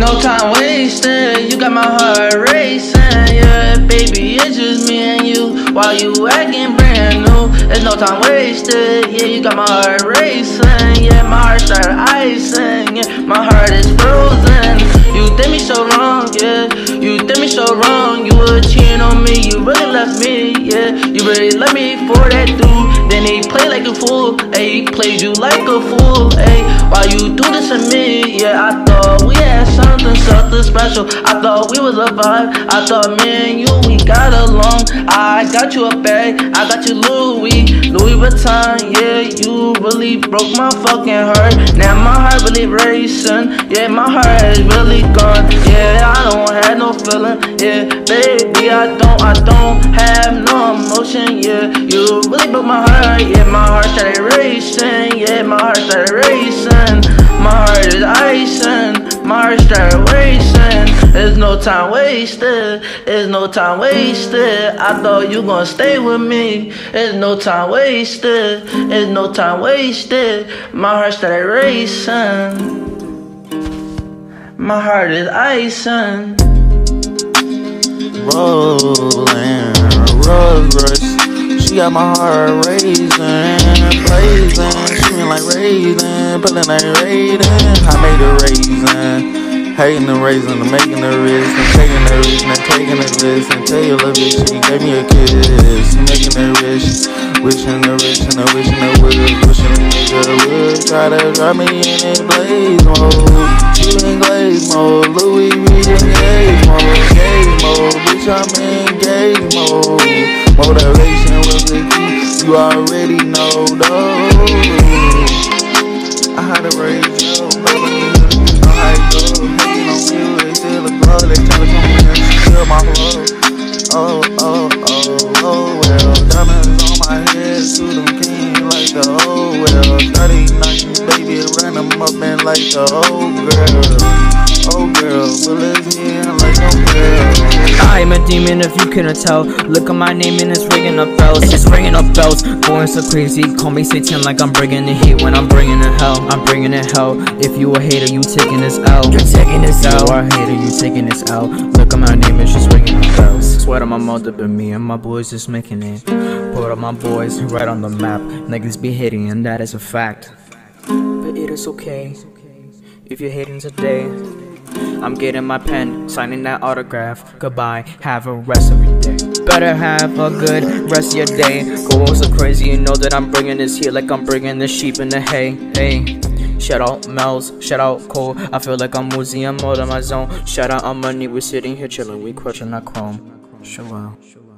No time wasted, you got my heart racing. Yeah, baby, it's just me and you. While you acting brand new, there's no time wasted. Yeah, you got my heart racing. Yeah, my heart started icing. Yeah, my heart is frozen. You did me so wrong, yeah. You did me so wrong. You were cheating on me, you really left me, yeah. You really left me for that dude. Then he played like a fool, ayy. He played you like a fool, ayy. Why special. I thought we was a vibe. I thought me and you we got along. I got you a bag, I got you Louis, Louis Vuitton. Yeah, you really broke my fucking heart. Now my heart really racing. Yeah, my heart is really gone. Yeah, I don't have no feeling. Yeah, baby, I don't, I don't have no emotion. Yeah, you really broke my heart. Yeah, my heart started racing. Yeah, my heart started racing. No time wasted. There's no time wasted. I thought you gonna stay with me. There's no time wasted. There's no time wasted. My heart started racing. My heart is icing. Rolling, Rolls. She got my heart raising, blazing. Shooting like raisin, pulling like raiding. I made a raisin. Hating the raisin, I'm making the risk, I'm taking the risk, and taking the risk. And tell your little bitch she gave me a kiss. Making the rich, wishing the rich and the wishing the wood, wishing the nigga would try to drop me in it blaze mode. Shooting glaze mode, Louis V engage mode, gauge mode, bitch I'm in engaged mode. Motivation was the key, you already know though. I had to raise you, oh, oh, oh, well, diamonds on my head, suit them king like the old well. 39, baby, ran them up and like the old girl. Oh, girl, bullets in like no girl. Demon if you couldn't tell. Look at my name and it's ringing up bells. It's ringing up bells. Going so crazy. Call me Satan like I'm bringing the heat when I'm bringing the hell. I'm bringing the hell. If you a hater, you taking this L. You're taking this L. You are a hater, you taking this L. Look at my name it's just ringing up bells. Swear to my mother, but me and my boys just making it. Put up my boys right on the map. Niggas be hating, and that is a fact. But it is okay if you're hating today. I'm getting my pen, signing that autograph. Goodbye, have a rest of your day. Better have a good rest of your day. Going so crazy, you know that I'm bringing this here like I'm bringing the sheep in the hay. Hey. Shout out Mel's, shout out Cole. I feel like I'm Woozy, I'm out of my zone. Shout out Ant Money, we're sitting here chilling, we crushing our chrome. Out.